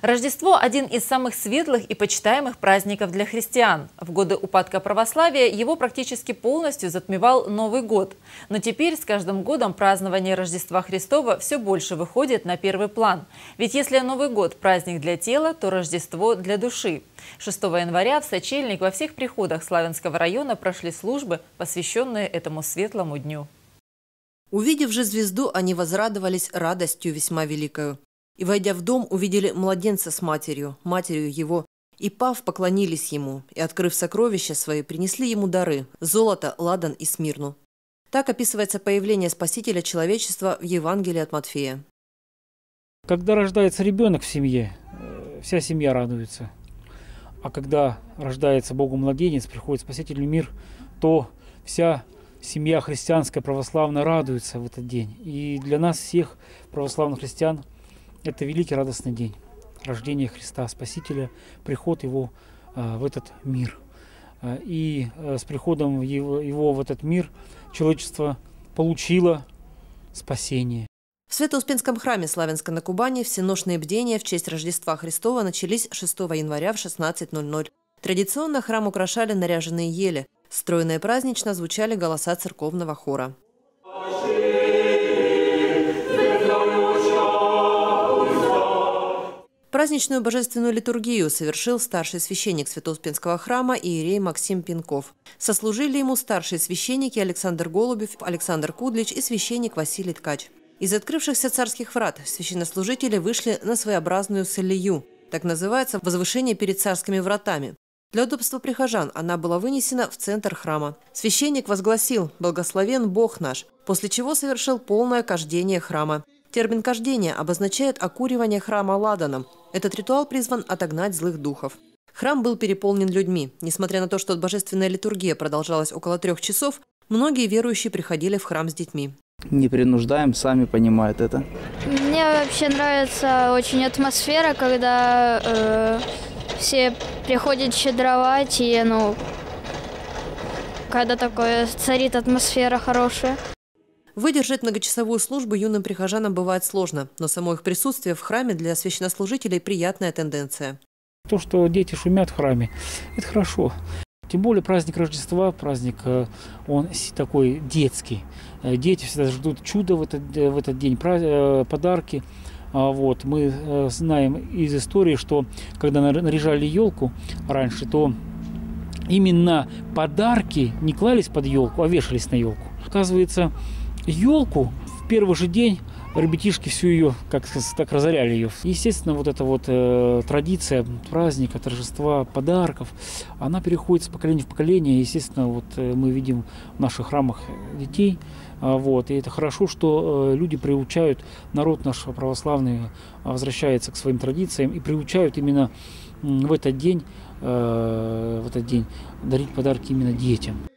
Рождество – один из самых светлых и почитаемых праздников для христиан. В годы упадка православия его практически полностью затмевал Новый год. Но теперь с каждым годом празднование Рождества Христова все больше выходит на первый план. Ведь если Новый год – праздник для тела, то Рождество – для души. 6 января в Сочельник во всех приходах Славянского района прошли службы, посвященные этому светлому дню. Увидев же звезду, они возрадовались радостью весьма великою. И, войдя в дом, увидели младенца с матерью, матерью его, и, пав, поклонились ему, и, открыв сокровища свои, принесли ему дары – золото, ладан и смирну. Так описывается появление Спасителя человечества в Евангелии от Матфея. Когда рождается ребенок в семье, вся семья радуется. А когда рождается Богу младенец, приходит Спасительный мир, то вся семья христианская, православная радуется в этот день. И для нас всех православных христиан это великий радостный день. Рождение Христа Спасителя, приход Его э, в этот мир. Э, и э, с приходом его, в этот мир человечество получило спасение. В Свято-Успенском храме Славянска на Кубани всеношные бдения в честь Рождества Христова начались 6 января в 16.00. Традиционно храм украшали наряженные ели. Стройно и празднично звучали голоса церковного хора. Праздничную божественную литургию совершил старший священник Святоуспенского храма Иерей Максим Пинков. Сослужили ему старшие священники Александр Голубев, Александр Кудлич и священник Василий Ткач. Из открывшихся царских врат священнослужители вышли на своеобразную солью. Так называется возвышение перед царскими вратами. Для удобства прихожан она была вынесена в центр храма. Священник возгласил «Благословен Бог наш», после чего совершил полное кождение храма. Термин «кождение» обозначает окуривание храма ладаном. Этот ритуал призван отогнать злых духов. Храм был переполнен людьми. Несмотря на то, что божественная литургия продолжалась около трех часов, многие верующие приходили в храм с детьми. Не принуждаем, сами понимают это. Мне вообще нравится очень атмосфера, когда э, все приходят щедровать, и ну, когда такое царит атмосфера хорошая. Выдержать многочасовую службу юным прихожанам бывает сложно, но само их присутствие в храме для священнослужителей – приятная тенденция. То, что дети шумят в храме, это хорошо. Тем более праздник Рождества, праздник, э, он такой детский. Э, дети всегда ждут чуда в этот, э, в этот день, подарки. А вот, мы знаем из истории, что когда наряжали елку раньше, то именно подарки не клались под елку, а вешались на елку. Оказывается, елку в первый же день ребятишки всю ее, как так разоряли ее. Естественно, вот эта вот э, традиция праздника, торжества, подарков, она переходит с поколения в поколение. Естественно, вот э, мы видим в наших храмах детей, э, вот, и это хорошо, что э, люди приучают, народ наш православный возвращается к своим традициям и приучают именно э, в этот день, э, в этот день дарить подарки именно детям.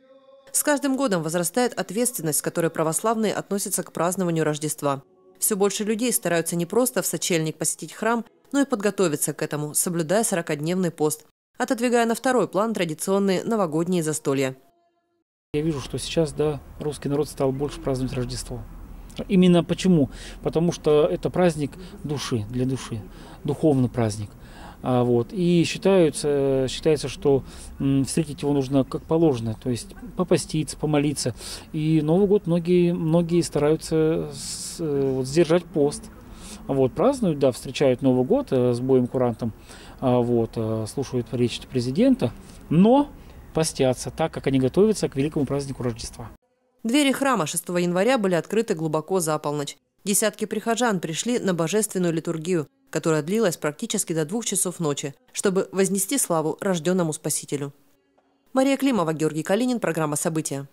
Каждым годом возрастает ответственность, с которой православные относятся к празднованию Рождества. Все больше людей стараются не просто в сочельник посетить храм, но и подготовиться к этому, соблюдая 40-дневный пост, отодвигая на второй план традиционные новогодние застолья. Я вижу, что сейчас да, русский народ стал больше праздновать Рождество. Именно почему? Потому что это праздник души, для души, духовный праздник – вот. И считаются, считается, что встретить его нужно как положено, то есть попаститься, помолиться. И Новый год многие, многие стараются с, э, вот, сдержать пост. Вот, празднуют, да, встречают Новый год э, с боем курантом, а, вот, э, слушают речь президента, но постятся, так как они готовятся к великому празднику Рождества. Двери храма 6 января были открыты глубоко за полночь. Десятки прихожан пришли на божественную литургию, которая длилась практически до двух часов ночи, чтобы вознести славу рожденному Спасителю. Мария Климова, Георгий Калинин, программа «События».